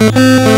Música